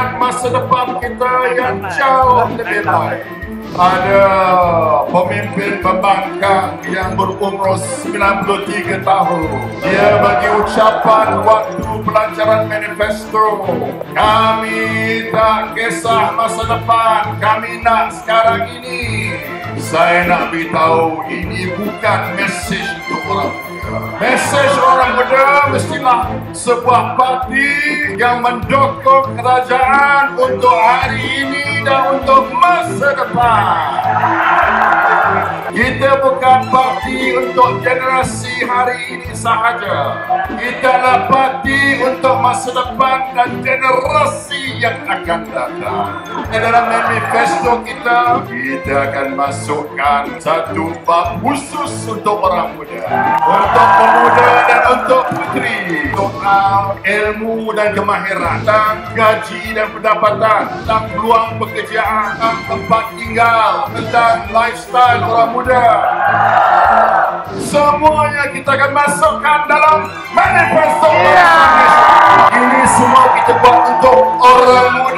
melihat masa depan kita yang jauh lebih baik. Ada pemimpin pembangkang yang berumur 93 tahun. Dia bagi ucapan waktu pelancaran manifesto. Kami tak kisah masa depan, kami nak sekarang ini. Saya nak beritahu ini bukan mesej untuk orang Mesej orang muda mestilah sebuah parti yang mendukung kerajaan untuk hari ini dan untuk masa depan. Kita bukan parti untuk generasi hari ini sahaja. Kita adalah parti untuk masa depan dan generasi yang akan datang. Dalam manifesto kita, kita akan masukkan satu bab khusus untuk orang muda. Untuk pemuda dan untuk puteri. Soal ilmu dan kemahiran. Tentang gaji dan pendapatan. Tentang peluang pekerjaan. Tentang tempat tinggal. Tentang lifestyle orang muda muda. Semuanya kita akan masukkan dalam manifesto. Yeah. Ini semua kita buat untuk orang